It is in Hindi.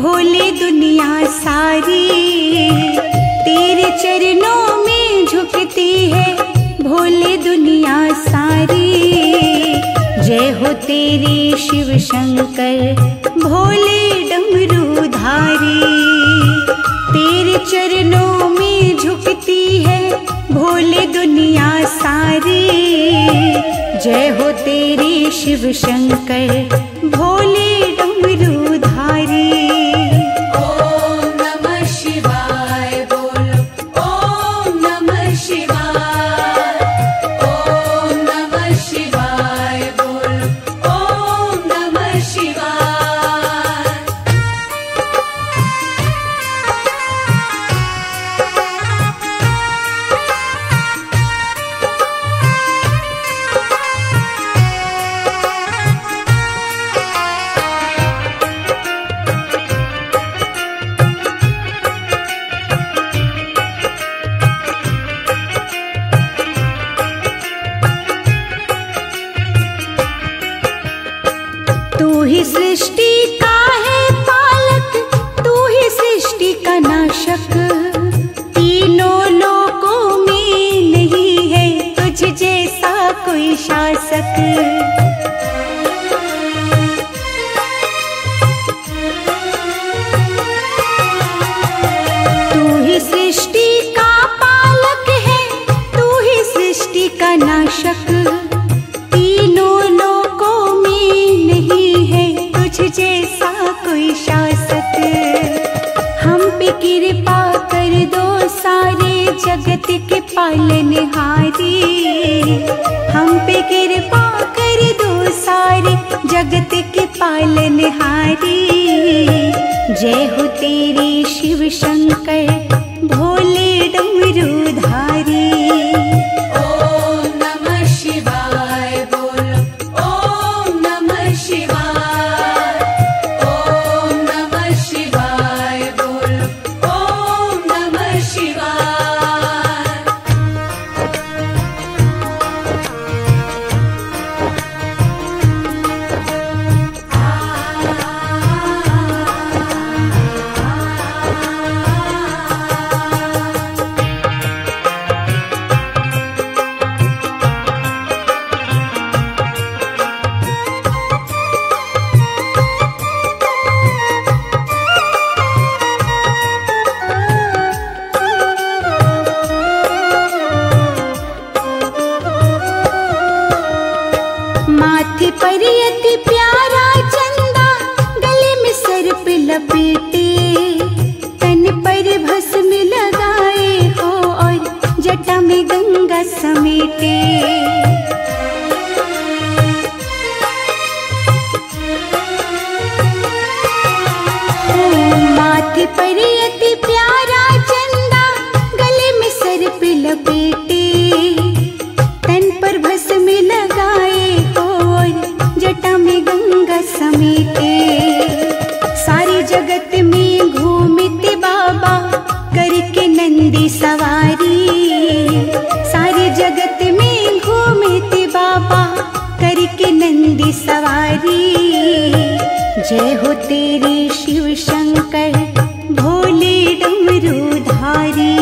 भोले दुनिया सारी, तेरे चरणों में झुकती है भोले दुनिया सारी। जय हो तेरे शिव शंकर, भोले डमरू धारी। तेरे चरणों में झुकती है भोले दुनिया सारी। जय हो तेरे शिव शंकर, भोले शासक तू ही सृष्टि का पालक है, तू ही सृष्टि का नाशक। तीनों लोकों में नहीं है तुझ जैसा कोई शासक। जगत के पालनहारी हम पे कृपा कर दो सारे जगत के पालनहारी जय हो तेरे शिव शंकर। माथे पर यति प्यारा चंदा, गले में सर्प लपेटे। तन पर भस्म लगाए हो और जटा में गंगा समेटे। माथे पर यति प्यारा चंदा, गले में सर्प लपेटे। जय हो तेरे शिव शंकर भोले डमरूधारी